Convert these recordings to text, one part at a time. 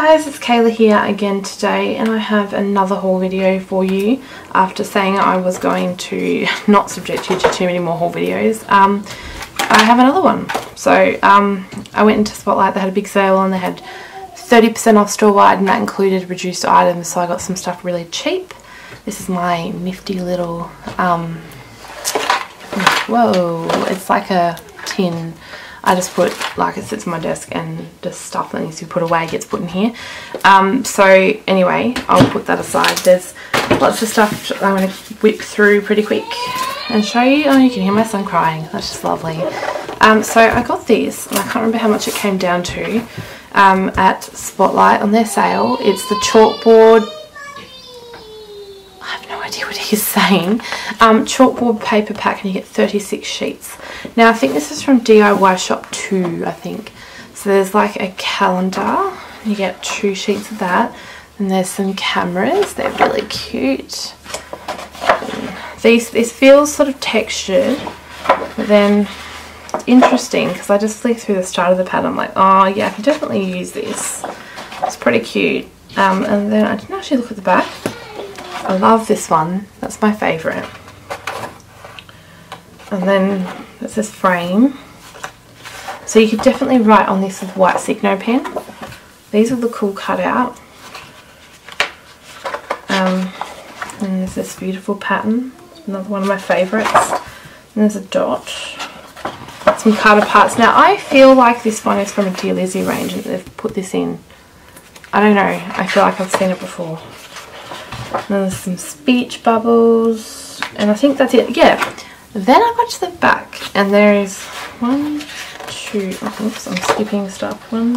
guys, it's Kayla here again today and I have another haul video for you after saying I was going to not subject you to too many more haul videos. Um, I have another one. So um, I went into Spotlight, they had a big sale and they had 30% off store-wide and that included reduced items so I got some stuff really cheap. This is my nifty little, um, whoa, it's like a tin I just put, like it sits on my desk and just stuff that needs to be put away gets put in here. Um, so anyway, I'll put that aside. There's lots of stuff I'm going to whip through pretty quick and show you. Oh, you can hear my son crying. That's just lovely. Um, so I got these, and I can't remember how much it came down to um, at Spotlight on their sale. It's the chalkboard idea what he's saying. Um, chalkboard paper pack and you get 36 sheets. Now I think this is from DIY Shop 2 I think. So there's like a calendar. You get two sheets of that. And there's some cameras. They're really cute. These, this feels sort of textured. But then interesting because I just flick through the start of the pad. I'm like, oh yeah, I can definitely use this. It's pretty cute. Um, and then I didn't actually look at the back. I love this one. That's my favourite. And then there's this frame. So you could definitely write on this with white Signo pen. These are the cool cutout. Um, and there's this beautiful pattern. Another one of my favourites. And there's a dot. Some card parts. Now I feel like this one is from a Dear Lizzy range and they've put this in. I don't know. I feel like I've seen it before. And there's some speech bubbles. And I think that's it. Yeah. Then I got to the back and there is one, two, oh, oops, I'm skipping stuff. One,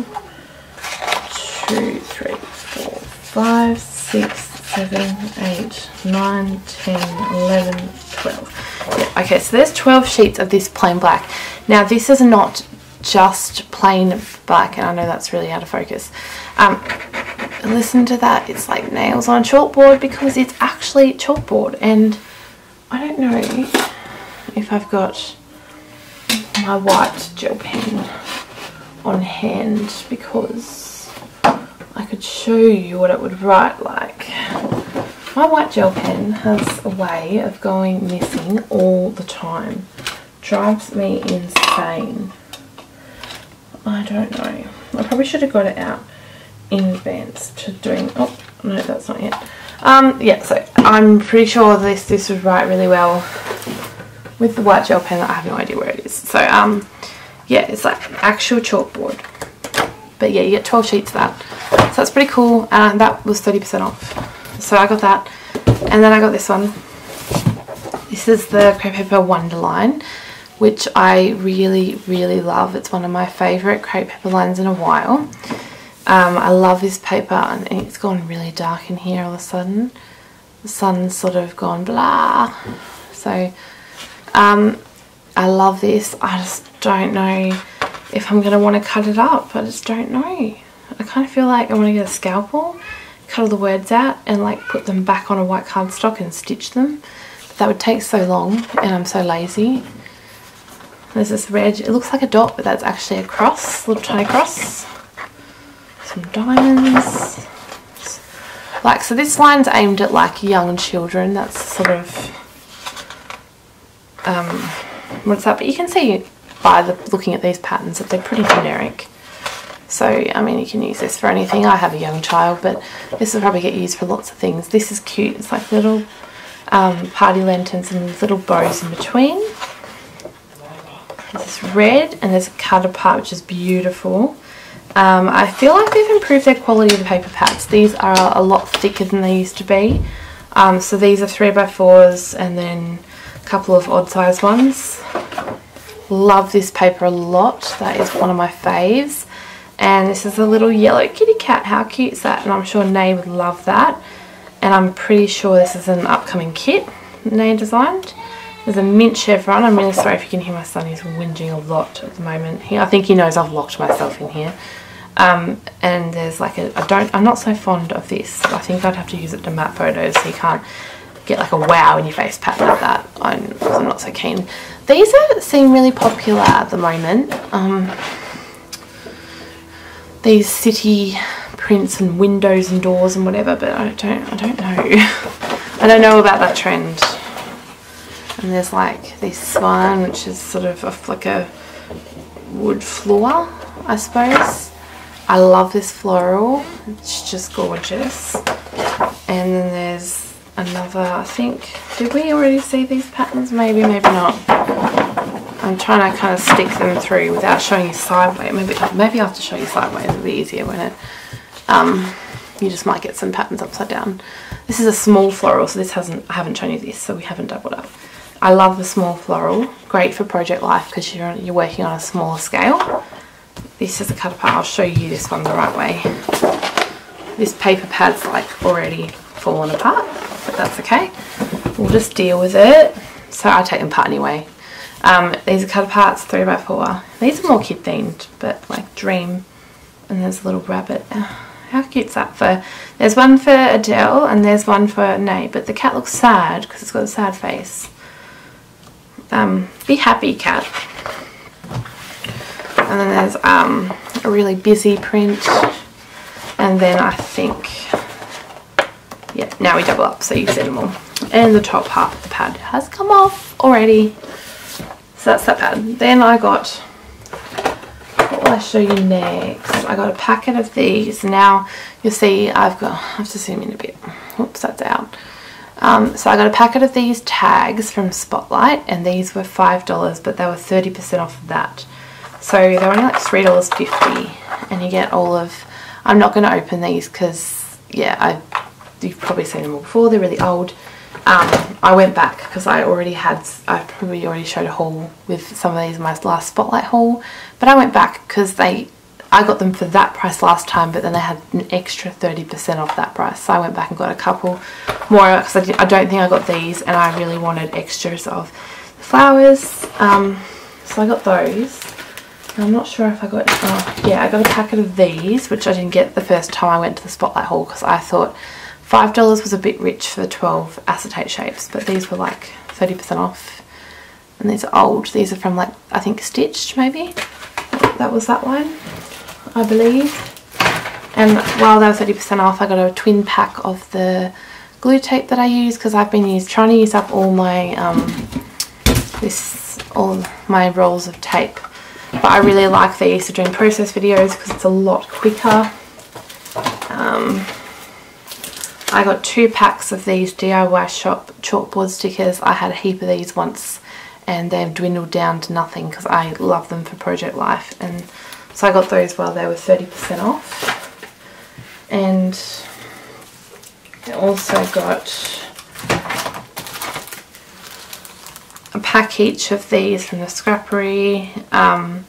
two, three, four, five, six, seven, eight, nine, ten, eleven, twelve. Yeah, okay, so there's 12 sheets of this plain black. Now this is not just plain black and I know that's really out of focus. Um, listen to that it's like nails on chalkboard because it's actually chalkboard. And I don't know if I've got my white gel pen on hand because I could show you what it would write like. My white gel pen has a way of going missing all the time. Drives me insane. I don't know. I probably should have got it out in advance to doing, oh no that's not yet. Um, yeah, so I'm pretty sure this, this would write really well with the white gel pen. I have no idea where it is. So um, yeah, it's like actual chalkboard. But yeah, you get 12 sheets of that. So that's pretty cool. And that was 30% off. So I got that. And then I got this one. This is the Crate Paper Wonderline, which I really, really love. It's one of my favourite Crate Paper lines in a while. Um, I love this paper and it's gone really dark in here all of a sudden. The sun's sort of gone blah. So um, I love this. I just don't know if I'm going to want to cut it up. I just don't know. I kind of feel like I want to get a scalpel, cut all the words out and like put them back on a white cardstock and stitch them. But that would take so long and I'm so lazy. There's this red, it looks like a dot but that's actually a cross, little tiny cross some diamonds. Like, so this line's aimed at like young children. That's sort of, um, what's that? But you can see by the looking at these patterns that they're pretty generic. So, I mean, you can use this for anything. I have a young child, but this will probably get used for lots of things. This is cute. It's like little um, party lanterns and little bows in between. This red and there's a cut apart, which is beautiful. Um, I feel like they've improved their quality of the paper pads. These are a lot thicker than they used to be. Um, so these are 3x4s and then a couple of odd size ones. Love this paper a lot. That is one of my faves. And this is a little yellow kitty cat. How cute is that? And I'm sure Nay would love that. And I'm pretty sure this is an upcoming kit Nay designed. There's a mint chevron. I'm really sorry if you can hear my son. He's whinging a lot at the moment. He, I think he knows I've locked myself in here. Um, and there's like a, I don't, I'm not so fond of this. I think I'd have to use it to map photos so you can't get like a wow in your face pattern like that. I'm, I'm not so keen. These are, seem really popular at the moment. Um, these city prints and windows and doors and whatever, but I don't I don't know. I don't know about that trend. And there's like this one which is sort of a, like a wood floor, I suppose. I love this floral. It's just gorgeous. And then there's another, I think, did we already see these patterns? Maybe, maybe not. I'm trying to kind of stick them through without showing you sideways. Maybe, maybe I have to show you sideways. It'll be easier when it, um, you just might get some patterns upside down. This is a small floral, so this hasn't, I haven't shown you this, so we haven't doubled up. I love the small floral, great for project life because you're, you're working on a smaller scale. This is a cut apart, I'll show you this one the right way. This paper pad's like already fallen apart, but that's okay. We'll just deal with it. So I take them apart anyway. Um, these are cut aparts, 3x4. These are more kid themed, but like dream. And there's a little rabbit. How cute's that for? There's one for Adele and there's one for Nate, but the cat looks sad because it's got a sad face. Um, be happy cat. And then there's um, a really busy print. And then I think, yeah, now we double up so you see them all. And the top half of the pad has come off already. So that's that pad. Then I got, what will I show you next? I got a packet of these. Now you'll see I've got, I have to zoom in a bit. Oops, that's out. Um, so I got a packet of these tags from Spotlight and these were $5 but they were 30% off of that. So they're only like $3.50 and you get all of, I'm not going to open these because yeah, I you've probably seen them all before, they're really old. Um, I went back because I already had, I probably already showed a haul with some of these in my last Spotlight haul, but I went back because they I got them for that price last time, but then they had an extra 30% off that price. So I went back and got a couple more because I, I, don't think I got these and I really wanted extras of the flowers. Um, so I got those. I'm not sure if I got, oh, yeah, I got a packet of these, which I didn't get the first time I went to the Spotlight haul because I thought $5 was a bit rich for the 12 acetate shapes, but these were like 30% off. And these are old. These are from like, I think Stitched maybe. That was that one. I believe. And while they were 30% off, I got a twin pack of the glue tape that I use because I've been use, trying to use up all my um, this all my rolls of tape. But I really like these for doing process videos because it's a lot quicker. Um, I got two packs of these DIY shop chalkboard stickers. I had a heap of these once and they've dwindled down to nothing because I love them for project life and so I got those while they were 30% off. And I also got a pack each of these from the scrappery. Um,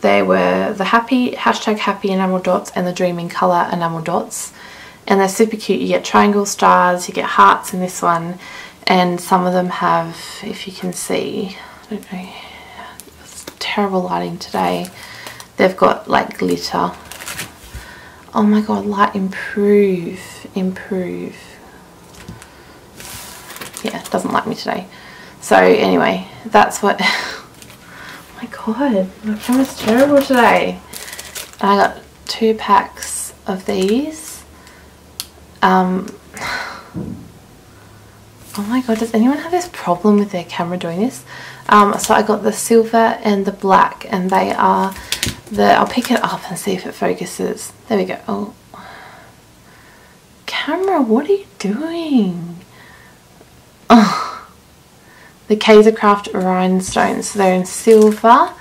they were the happy hashtag happy enamel dots and the dreaming color enamel dots and they're super cute you get triangle stars you get hearts in this one and some of them have if you can see I don't know it's terrible lighting today They've got like glitter. Oh my god, light improve, improve. Yeah, doesn't like me today. So anyway, that's what, my god, my camera's terrible today. And I got two packs of these. Um, oh my god, does anyone have this problem with their camera doing this? Um, so I got the silver and the black and they are the, I'll pick it up and see if it focuses. There we go. Oh, camera, what are you doing? Oh, the Kaisercraft rhinestones. So they're in silver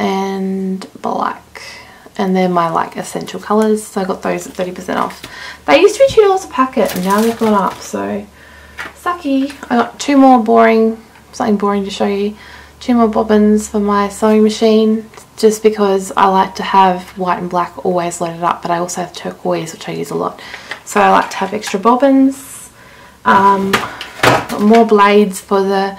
and black. And they're my like essential colours. So I got those at 30% off. They used to be $2 a packet and now they've gone up. So sucky. I got two more boring, something boring to show you. Two more bobbins for my sewing machine just because I like to have white and black always loaded up but I also have turquoise which I use a lot so I like to have extra bobbins um, more blades for the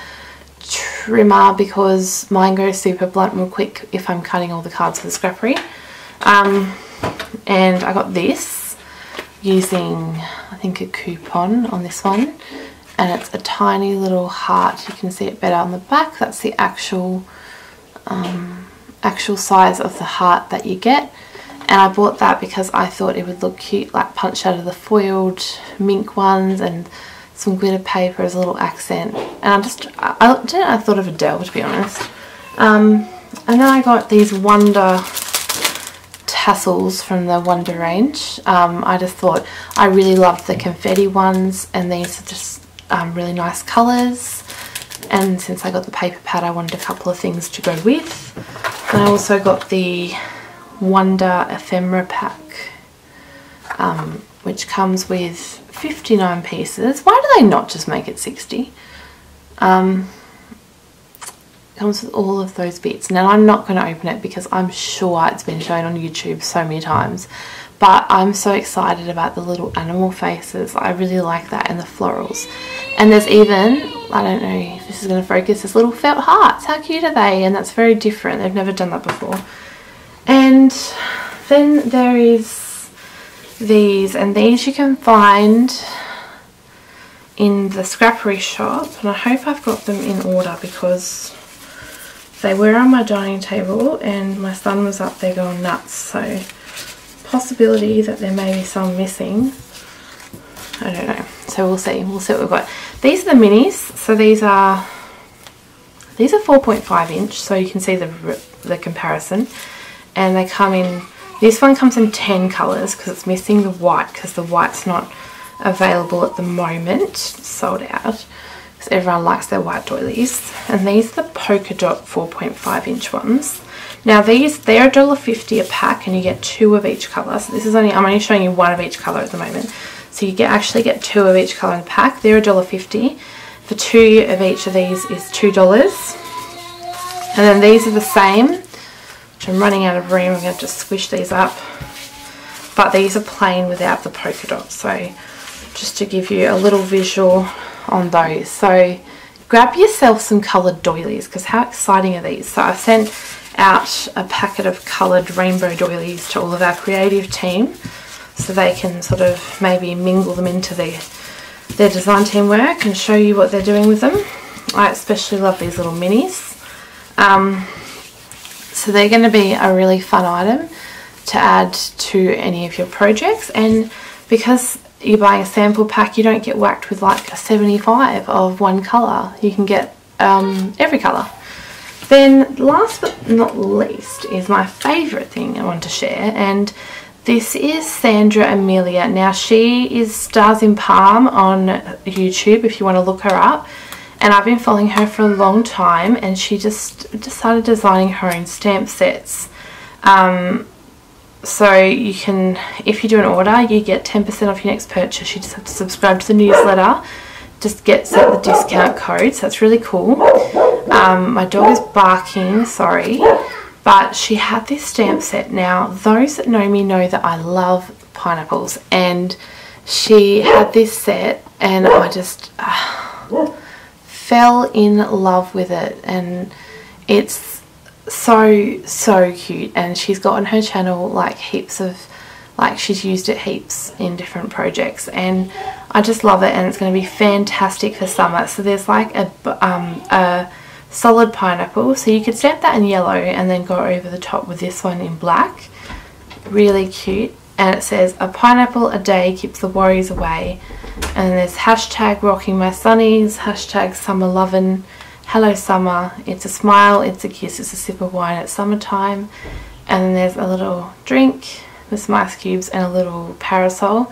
trimmer because mine goes super blunt real quick if I'm cutting all the cards for the scrappery. Um, and I got this using I think a coupon on this one. And it's a tiny little heart. You can see it better on the back. That's the actual um, actual size of the heart that you get. And I bought that because I thought it would look cute like punched out of the foiled mink ones and some glitter paper as a little accent and I just I, I, I thought of Adele to be honest um, and then I got these Wonder tassels from the Wonder range. Um, I just thought I really loved the confetti ones and these are just um, really nice colours and since I got the paper pad I wanted a couple of things to go with. And I also got the Wonder ephemera pack um, which comes with 59 pieces. Why do they not just make it 60? Um, comes with all of those bits. Now I'm not going to open it because I'm sure it's been shown on YouTube so many times. But I'm so excited about the little animal faces. I really like that and the florals. And there's even, I don't know if this is going to focus, this little felt hearts. How cute are they? And that's very different. They've never done that before. And then there is these. And these you can find in the scrappery shop. And I hope I've got them in order because they were on my dining table and my son was up there going nuts so possibility that there may be some missing I don't know so we'll see we'll see what we've got these are the minis so these are these are 4.5 inch so you can see the, the comparison and they come in this one comes in 10 colors because it's missing the white because the white's not available at the moment sold out because everyone likes their white doilies. And these are the polka dot 4.5 inch ones. Now these, they're $1.50 a pack and you get two of each colour. So this is only, I'm only showing you one of each colour at the moment. So you get actually get two of each colour in the pack. They're $1.50. For two of each of these is $2. And then these are the same, which I'm running out of room. I'm going to just squish these up. But these are plain without the polka dots. So just to give you a little visual on those. So grab yourself some coloured doilies because how exciting are these? So I've sent out a packet of coloured rainbow doilies to all of our creative team so they can sort of maybe mingle them into their, their design team work and show you what they're doing with them. I especially love these little minis. Um, so they're going to be a really fun item to add to any of your projects and because you're buying a sample pack, you don't get whacked with like a 75 of one colour. You can get um, every colour. Then last but not least is my favourite thing I want to share and this is Sandra Amelia. Now she is Stars in Palm on YouTube if you want to look her up and I've been following her for a long time and she just decided designing her own stamp sets. Um, so you can, if you do an order, you get 10% off your next purchase. You just have to subscribe to the newsletter. Just get set the discount code, so that's really cool. Um, my dog is barking, sorry. But she had this stamp set. Now, those that know me know that I love pineapples. And she had this set and I just uh, fell in love with it. And it's so so cute. And she's got on her channel like heaps of like she's used it heaps in different projects and I just love it and it's going to be fantastic for summer. So there's like a, um, a solid pineapple so you could stamp that in yellow and then go over the top with this one in black. Really cute and it says a pineapple a day keeps the worries away and there's hashtag rocking my sunnies hashtag summer lovin' Hello Summer, it's a smile, it's a kiss, it's a sip of wine, it's summertime. And then there's a little drink with some ice cubes and a little parasol.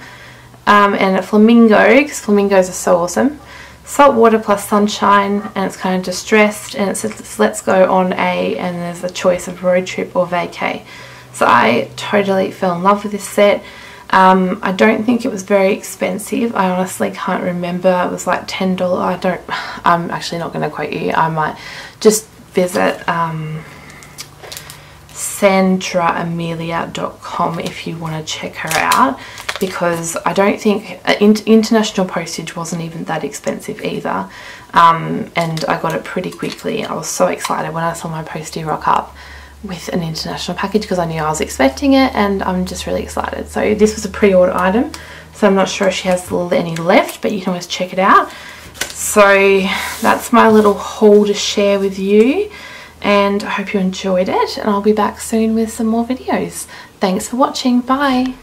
Um, and a flamingo, because flamingos are so awesome. Salt water plus sunshine, and it's kind of distressed, and it says let's go on a, and there's a choice of road trip or vacay. So I totally fell in love with this set. Um, I don't think it was very expensive. I honestly can't remember. It was like $10. I don't, I'm actually not going to quote you. I might just visit um, sandraamelia.com if you want to check her out because I don't think uh, international postage wasn't even that expensive either um, and I got it pretty quickly. I was so excited when I saw my postie rock up with an international package because I knew I was expecting it and I'm just really excited. So this was a pre-order item so I'm not sure if she has any left but you can always check it out. So that's my little haul to share with you and I hope you enjoyed it and I'll be back soon with some more videos. Thanks for watching. Bye.